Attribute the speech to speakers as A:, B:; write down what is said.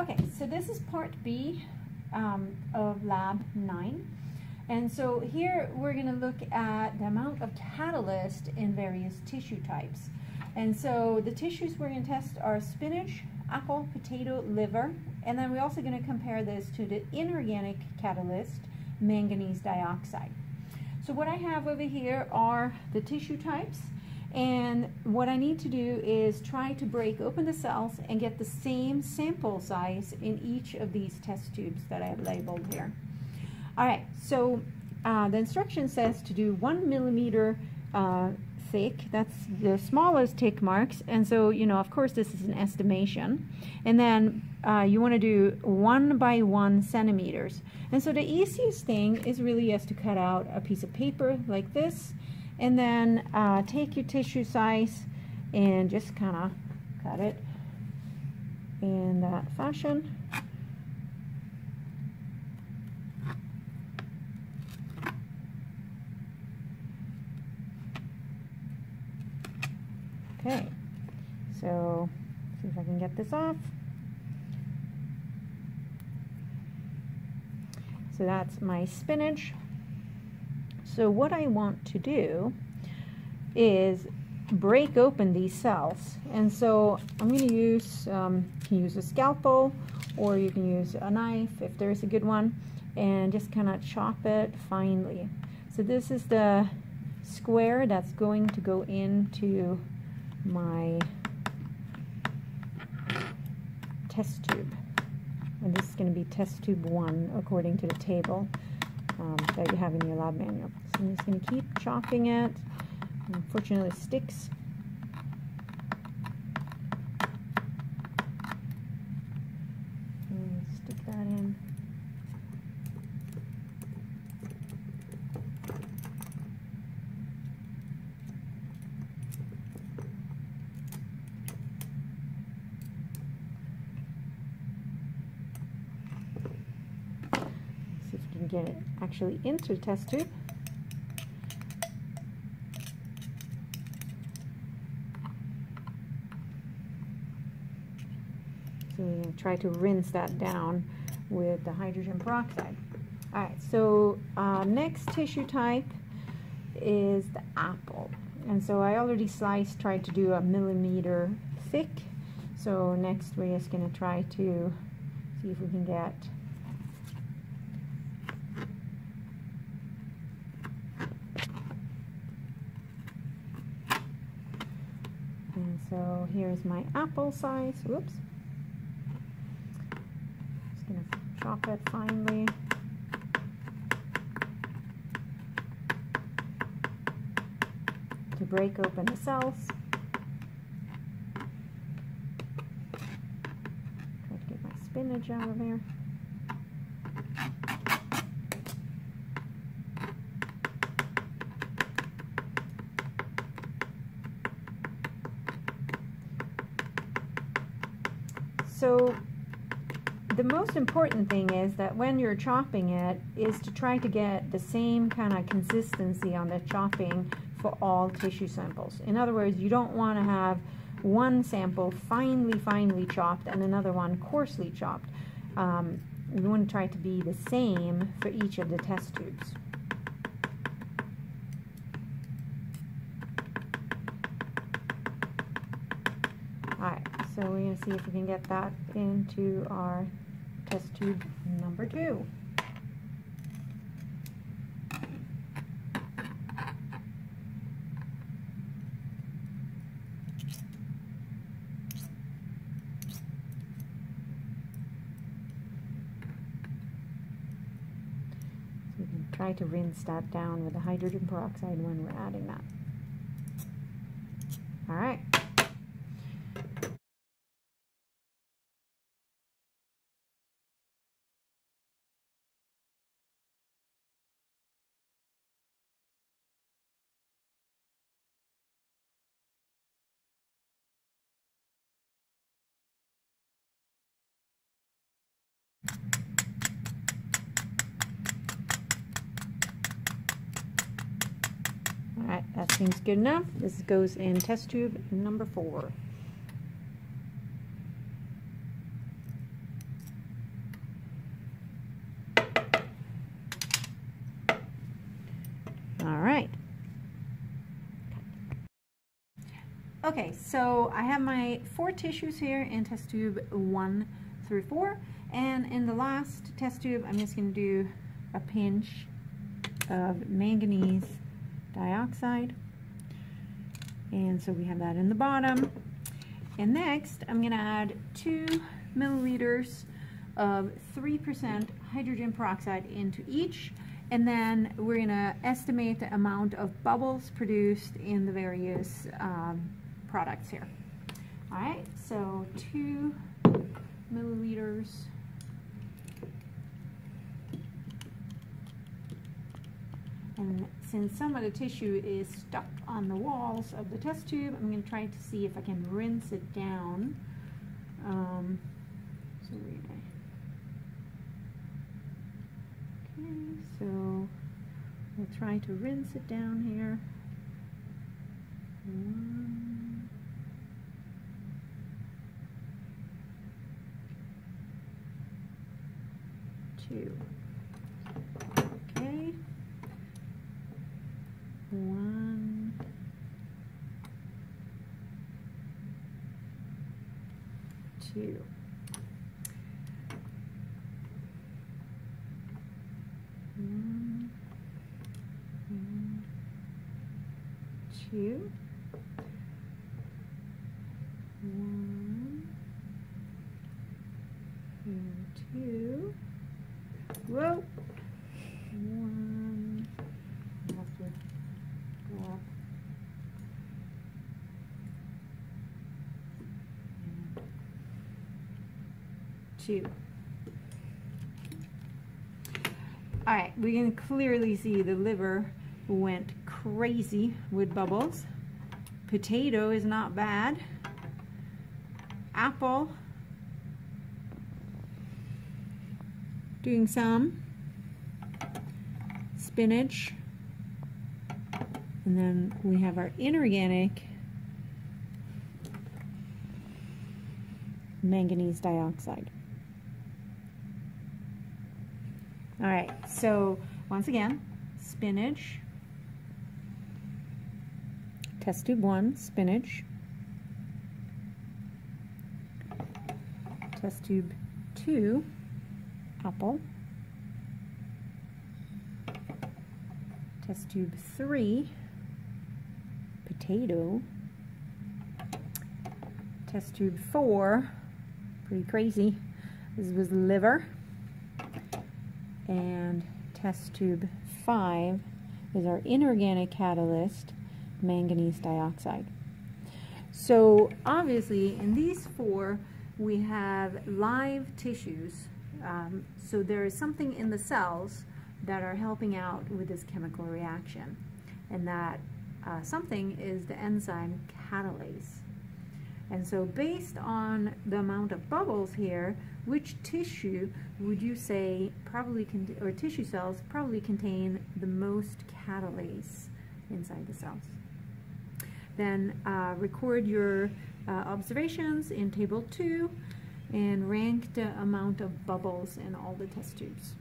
A: Okay, so this is part B um, of lab 9. And so here we're going to look at the amount of catalyst in various tissue types. And so the tissues we're going to test are spinach, apple, potato, liver, and then we're also going to compare this to the inorganic catalyst, manganese dioxide. So what I have over here are the tissue types and what I need to do is try to break open the cells and get the same sample size in each of these test tubes that I have labeled here. All right, so uh, the instruction says to do one millimeter uh, thick. That's the smallest tick marks. And so, you know, of course, this is an estimation. And then uh, you want to do one by one centimeters. And so the easiest thing is really just to cut out a piece of paper like this and then uh, take your tissue size and just kind of cut it in that fashion. Okay, so see if I can get this off. So that's my spinach. So what I want to do is break open these cells. And so I'm going to use, um, you can use a scalpel or you can use a knife if there's a good one and just kind of chop it finely. So this is the square that's going to go into my test tube. And this is going to be test tube 1 according to the table um, that you have in your lab manual. So I'm just going to keep chopping it. Unfortunately, it sticks. stick that in. See if we can get it actually into the test tube. So try to rinse that down with the hydrogen peroxide. All right, so uh, next tissue type is the apple. And so I already sliced, tried to do a millimeter thick. So next we're just gonna try to see if we can get And so here's my apple size. Whoops. Just to chop it finely. To break open the cells. Try to get my spinach out of there. So the most important thing is that when you're chopping it is to try to get the same kind of consistency on the chopping for all tissue samples. In other words, you don't want to have one sample finely, finely chopped and another one coarsely chopped. Um, you want to try to be the same for each of the test tubes. Alright, so we're going to see if we can get that into our test tube number two. So we can try to rinse that down with the hydrogen peroxide when we're adding that. All right, that seems good enough. This goes in test tube number four. All right. Okay, so I have my four tissues here in test tube one through four. And in the last test tube, I'm just gonna do a pinch of manganese dioxide. And so we have that in the bottom. And next, I'm going to add two milliliters of 3% hydrogen peroxide into each. And then we're going to estimate the amount of bubbles produced in the various um, products here. All right, so two milliliters And since some of the tissue is stuck on the walls of the test tube, I'm going to try to see if I can rinse it down. Um, so Okay, so we'll try to rinse it down here. Two. Okay. One, two. One, one, two. One, and two. Whoa. One. I have to go up. And two. All right, we can clearly see the liver went crazy with bubbles. Potato is not bad. Apple, doing some. Spinach. And then we have our inorganic manganese dioxide. All right, so once again, spinach, test tube one, spinach, test tube two, apple, test tube three, potato, test tube four, pretty crazy, this was liver, and test tube 5 is our inorganic catalyst, manganese dioxide. So obviously in these four we have live tissues, um, so there is something in the cells that are helping out with this chemical reaction, and that uh, something is the enzyme catalase. And so based on the amount of bubbles here, which tissue would you say probably, can or tissue cells probably contain the most catalase inside the cells? Then uh, record your uh, observations in table two and rank the amount of bubbles in all the test tubes.